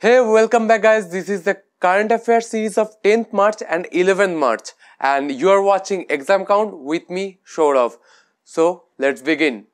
Hey, welcome back guys. This is the current affairs series of 10th March and 11th March and you are watching exam count with me Saurav. So, let's begin.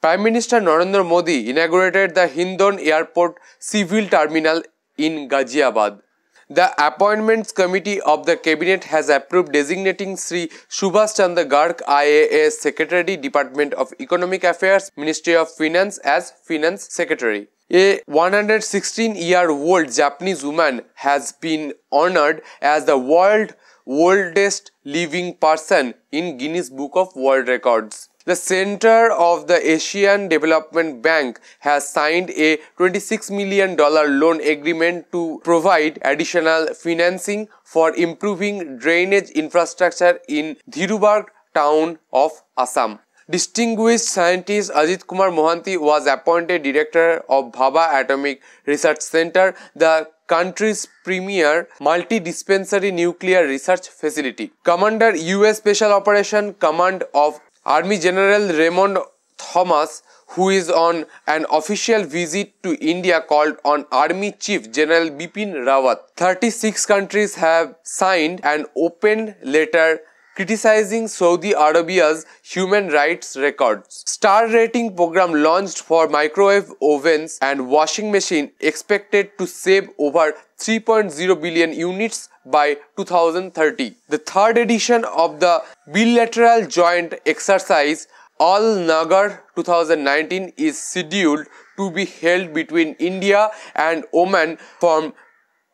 Prime Minister Narendra Modi inaugurated the Hindon Airport Civil Terminal in Ghaziabad. The Appointments Committee of the Cabinet has approved designating Sri Subhash Chandra Garg IAS Secretary Department of Economic Affairs Ministry of Finance as Finance Secretary. A 116-year-old Japanese woman has been honored as the world oldest living person in Guinness Book of World Records. The Center of the Asian Development Bank has signed a $26 million loan agreement to provide additional financing for improving drainage infrastructure in Dhirubad town of Assam. Distinguished scientist Ajit Kumar Mohanty was appointed director of Bhabha Atomic Research Center, the country's premier multi-dispensary nuclear research facility. Commander US Special Operation Command of army General Raymond Thomas who is on an official visit to India called on army chief General Bipin Rawat thirty six countries have signed an open letter criticizing Saudi Arabia's human rights records. Star rating program launched for microwave ovens and washing machine expected to save over 3.0 billion units by 2030. The third edition of the bilateral joint exercise Al Nagah 2019 is scheduled to be held between India and Oman from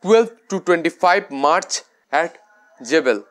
12 to 25 March at Jebel.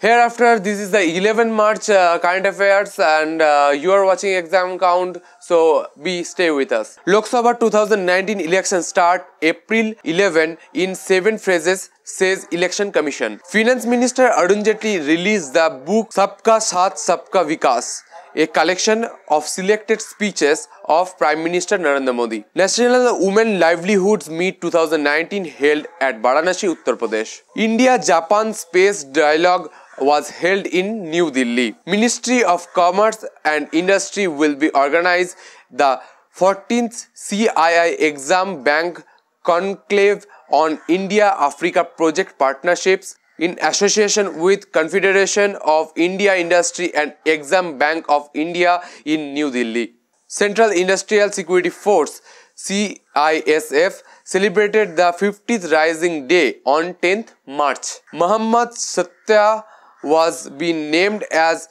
Hereafter, this is the 11 March uh, current affairs and uh, you are watching exam count. So, be stay with us. Lok Sabha 2019 election start April 11 in 7 phases says Election Commission. Finance Minister Arun Jaitley released the book Sabka Saath Sabka Vikas a collection of selected speeches of Prime Minister Narendra Modi. National Women Livelihoods Meet 2019 held at Varanasi, Uttar Pradesh. India-Japan Space Dialogue was held in New Delhi. Ministry of Commerce and Industry will be organized the 14th CII EXIM Bank Conclave on India-Africa Project Partnerships in association with Confederation of India Industry and EXIM Bank of India in New Delhi. Central Industrial Security Force CISF celebrated the 50th Rising Day on 10th March. Muhammad Shtayyeh was being named as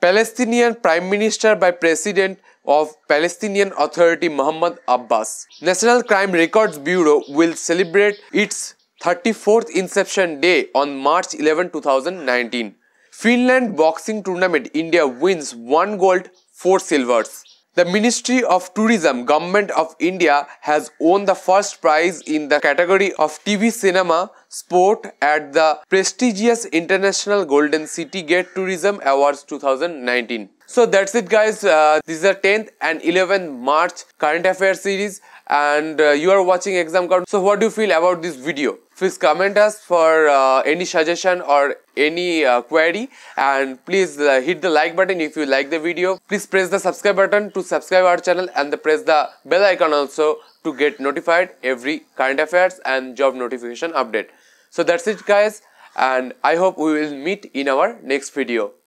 Palestinian Prime Minister by President of Palestinian Authority Mahmoud Abbas. National Crime Records Bureau will celebrate its 34th inception day on March 11, 2019. Finland boxing tournament India wins 1 gold, 4 silvers. The Ministry of Tourism, Government of India has won the first prize in the category of TV cinema sport at the prestigious International Golden City Gate Tourism Awards 2019. So that's it guys. Uh, this is the 10th and 11th March current affairs series and uh, you are watching exam count. So what do you feel about this video? Please comment us for uh, any suggestion or any uh, query and please uh, hit the like button if you like the video. Please press the subscribe button to subscribe our channel and the press the bell icon also to get notified every current affairs and job notification update. So that's it guys and I hope we will meet in our next video.